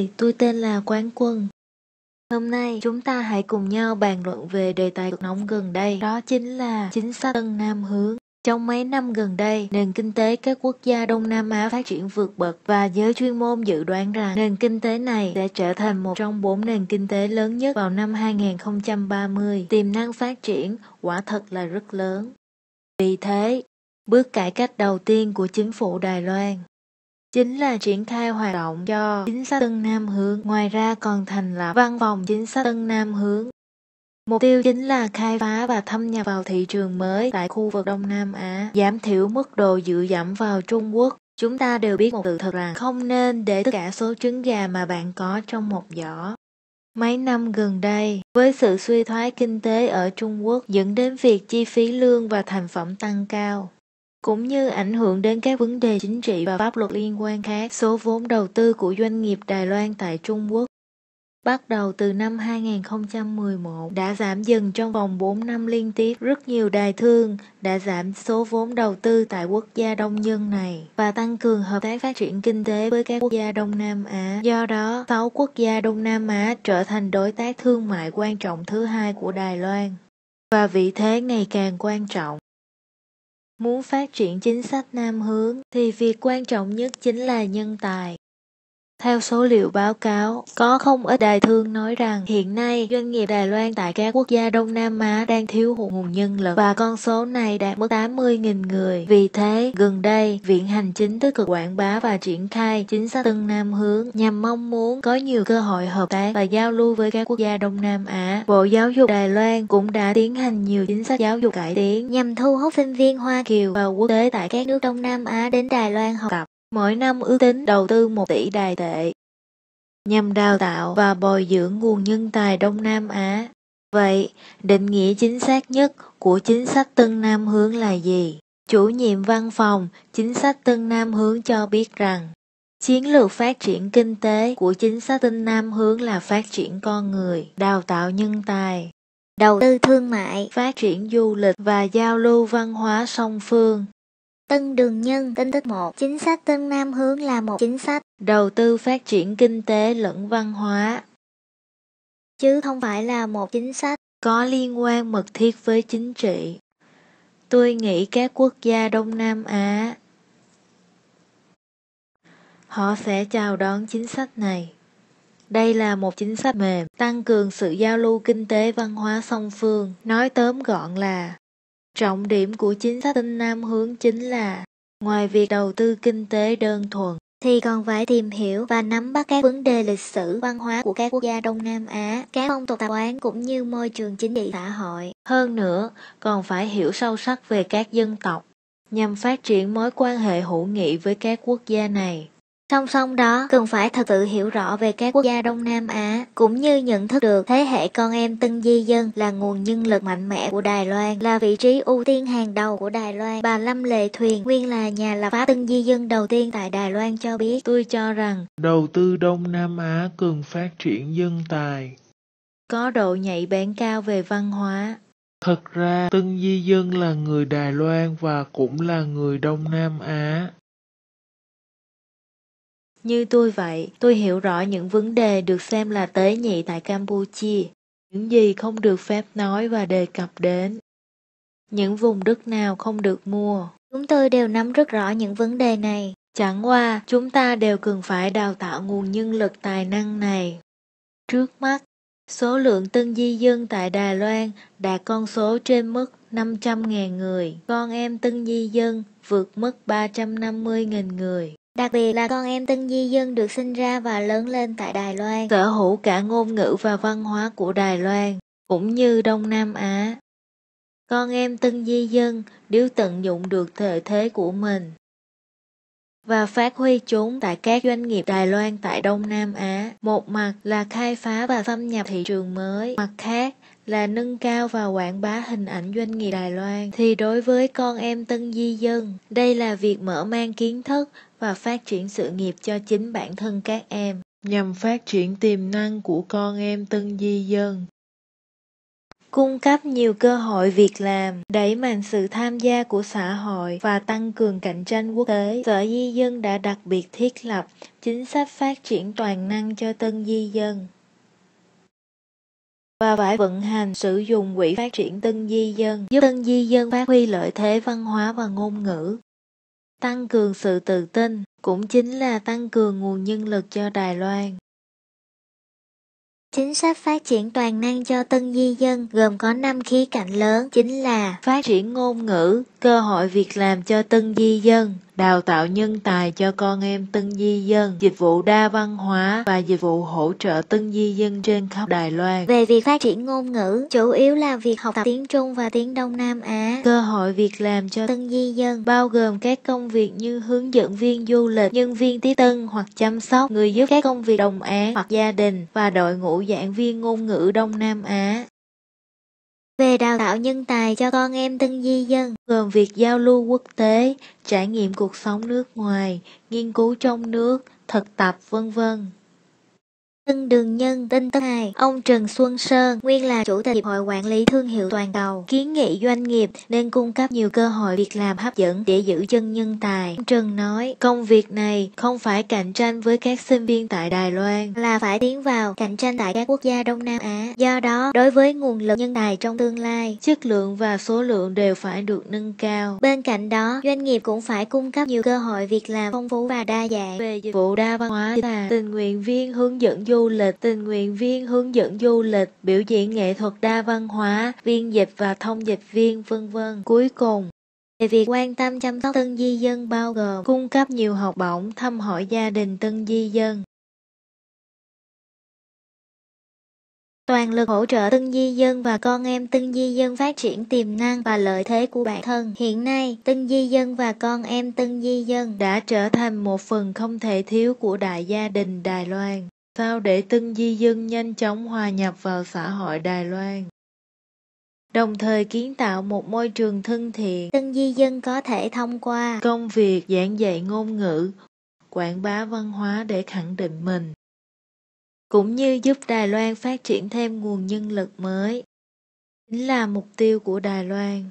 người, tôi tên là Quán Quân. Hôm nay chúng ta hãy cùng nhau bàn luận về đề tài cực nóng gần đây, đó chính là chính sách Tân Nam hướng. Trong mấy năm gần đây, nền kinh tế các quốc gia Đông Nam Á phát triển vượt bậc và giới chuyên môn dự đoán rằng nền kinh tế này sẽ trở thành một trong bốn nền kinh tế lớn nhất vào năm 2030. Tiềm năng phát triển quả thật là rất lớn. Vì thế, bước cải cách đầu tiên của chính phủ Đài Loan chính là triển khai hoạt động cho chính sách Tân Nam hướng, ngoài ra còn thành lập văn phòng chính sách Tân Nam hướng. Mục tiêu chính là khai phá và thâm nhập vào thị trường mới tại khu vực Đông Nam Á, giảm thiểu mức độ dựa dẫm vào Trung Quốc. Chúng ta đều biết một sự thật rằng không nên để tất cả số trứng gà mà bạn có trong một giỏ. Mấy năm gần đây, với sự suy thoái kinh tế ở Trung Quốc dẫn đến việc chi phí lương và thành phẩm tăng cao, cũng như ảnh hưởng đến các vấn đề chính trị và pháp luật liên quan khác. Số vốn đầu tư của doanh nghiệp Đài Loan tại Trung Quốc bắt đầu từ năm 2011 đã giảm dần trong vòng 4 năm liên tiếp. Rất nhiều đài thương đã giảm số vốn đầu tư tại quốc gia đông dân này và tăng cường hợp tác phát triển kinh tế với các quốc gia Đông Nam Á. Do đó, 6 quốc gia Đông Nam Á trở thành đối tác thương mại quan trọng thứ hai của Đài Loan và vị thế ngày càng quan trọng. Muốn phát triển chính sách nam hướng thì việc quan trọng nhất chính là nhân tài. Theo số liệu báo cáo, có không ít đại thương nói rằng hiện nay doanh nghiệp Đài Loan tại các quốc gia Đông Nam Á đang thiếu hụt nguồn nhân lực và con số này đạt mức 80.000 người. Vì thế, gần đây, Viện Hành Chính tích cực quảng bá và triển khai chính sách Tân Nam hướng nhằm mong muốn có nhiều cơ hội hợp tác và giao lưu với các quốc gia Đông Nam Á. Bộ Giáo dục Đài Loan cũng đã tiến hành nhiều chính sách giáo dục cải tiến nhằm thu hút sinh viên Hoa Kiều và quốc tế tại các nước Đông Nam Á đến Đài Loan học tập mỗi năm ước tính đầu tư 1 tỷ đài tệ nhằm đào tạo và bồi dưỡng nguồn nhân tài Đông Nam Á. Vậy, định nghĩa chính xác nhất của chính sách Tân Nam hướng là gì? Chủ nhiệm văn phòng chính sách Tân Nam hướng cho biết rằng, chiến lược phát triển kinh tế của chính sách Tân Nam hướng là phát triển con người, đào tạo nhân tài, đầu tư thương mại, phát triển du lịch và giao lưu văn hóa song phương. Tân Đường Nhân tin tức 1 Chính sách Tân Nam hướng là một chính sách. Đầu tư phát triển kinh tế lẫn văn hóa, chứ không phải là một chính sách. Có liên quan mật thiết với chính trị. Tôi nghĩ các quốc gia Đông Nam Á họ sẽ chào đón chính sách này. Đây là một chính sách mềm, tăng cường sự giao lưu kinh tế văn hóa song phương, nói tóm gọn là Trọng điểm của chính sách Tinh Nam hướng chính là, ngoài việc đầu tư kinh tế đơn thuần, thì còn phải tìm hiểu và nắm bắt các vấn đề lịch sử văn hóa của các quốc gia Đông Nam Á, các phong tục tập quán cũng như môi trường chính trị xã hội. Hơn nữa, còn phải hiểu sâu sắc về các dân tộc, nhằm phát triển mối quan hệ hữu nghị với các quốc gia này. Song song đó, cần phải thật sự hiểu rõ về các quốc gia Đông Nam Á, cũng như nhận thức được thế hệ con em tân di dân là nguồn nhân lực mạnh mẽ của Đài Loan, là vị trí ưu tiên hàng đầu của Đài Loan. Bà Lâm Lệ Thuyền, nguyên là nhà lập pháp tân di dân đầu tiên tại Đài Loan cho biết. Tôi cho rằng, đầu tư Đông Nam Á cần phát triển dân tài. Có độ nhạy bén cao về văn hóa, Thật ra, Tân Di Dân là người Đài Loan và cũng là người Đông Nam Á. Như tôi vậy, tôi hiểu rõ những vấn đề được xem là tế nhị tại Campuchia, những gì không được phép nói và đề cập đến. Những vùng đất nào không được mua. Chúng tôi đều nắm rất rõ những vấn đề này. Chẳng qua, chúng ta đều cần phải đào tạo nguồn nhân lực tài năng này. Trước mắt, số lượng tân di dân tại Đài Loan đạt con số trên mức 500.000 người. Con em tân di dân vượt mức 350.000 người. Đặc biệt là con em tân di dân được sinh ra và lớn lên tại Đài Loan. Sở hữu cả ngôn ngữ và văn hóa của Đài Loan, cũng như Đông Nam Á. Con em tân di dân nếu tận dụng được thời thế của mình và phát huy chúng tại các doanh nghiệp Đài Loan tại Đông Nam Á. Một mặt là khai phá và xâm nhập thị trường mới, mặt khác là nâng cao và quảng bá hình ảnh doanh nghiệp Đài Loan thì đối với con em tân di dân, đây là việc mở mang kiến thức và phát triển sự nghiệp cho chính bản thân các em, nhằm phát triển tiềm năng của con em tân di dân. cung cấp nhiều cơ hội việc làm, đẩy mạnh sự tham gia của xã hội và tăng cường cạnh tranh quốc tế. Sở Di dân đã đặc biệt thiết lập chính sách phát triển toàn năng cho tân di dân và phải vận hành sử dụng quỹ phát triển tân di dân, giúp tân di dân phát huy lợi thế văn hóa và ngôn ngữ. Tăng cường sự tự tin cũng chính là tăng cường nguồn nhân lực cho Đài Loan. Chính sách phát triển toàn năng cho tân di dân gồm có 5 khía cạnh lớn chính là phát triển ngôn ngữ, cơ hội việc làm cho tân di dân, đào tạo nhân tài cho con em tân di dân, dịch vụ đa văn hóa và dịch vụ hỗ trợ tân di dân trên khắp Đài Loan. Về việc phát triển ngôn ngữ, chủ yếu là việc học tập tiếng Trung và tiếng Đông Nam Á. Cơ hội việc làm cho tân di dân bao gồm các công việc như hướng dẫn viên du lịch, nhân viên tiếp tân hoặc chăm sóc, người giúp các công việc đồng án hoặc gia đình và đội ngũ giảng viên ngôn ngữ Đông Nam Á về đào tạo nhân tài cho con em tân di dân, gồm việc giao lưu quốc tế, trải nghiệm cuộc sống nước ngoài, nghiên cứu trong nước, thực tập vân vân. Tân Đường Nhân, Tinh Tân Hài, ông Trần Xuân Sơn, nguyên là Chủ tịch Hiệp hội Quản lý Thương hiệu Toàn cầu, kiến nghị doanh nghiệp nên cung cấp nhiều cơ hội việc làm hấp dẫn để giữ chân nhân tài. Ông Trần nói, công việc này không phải cạnh tranh với các sinh viên tại Đài Loan, là phải tiến vào cạnh tranh tại các quốc gia Đông Nam Á. Do đó, đối với nguồn lực nhân tài trong tương lai, chất lượng và số lượng đều phải được nâng cao. Bên cạnh đó, doanh nghiệp cũng phải cung cấp nhiều cơ hội việc làm phong phú và đa dạng. Về dịch vụ đa văn hóa là tình nguyện viên hướng dẫn du du lịch, tình nguyện viên hướng dẫn du lịch, biểu diễn nghệ thuật đa văn hóa, viên dịch và thông dịch viên vân vân. Cuối cùng, về việc quan tâm chăm sóc tân di dân bao gồm cung cấp nhiều học bổng, thăm hỏi gia đình tân di dân. Toàn lực hỗ trợ tân di dân và con em tân di dân phát triển tiềm năng và lợi thế của bản thân. Hiện nay, tân di dân và con em tân di dân đã trở thành một phần không thể thiếu của đại gia đình Đài Loan. Sao để tân di dân nhanh chóng hòa nhập vào xã hội Đài Loan? Đồng thời kiến tạo một môi trường thân thiện, tân di dân có thể thông qua công việc giảng dạy ngôn ngữ, quảng bá văn hóa để khẳng định mình, cũng như giúp Đài Loan phát triển thêm nguồn nhân lực mới. Chính là mục tiêu của Đài Loan.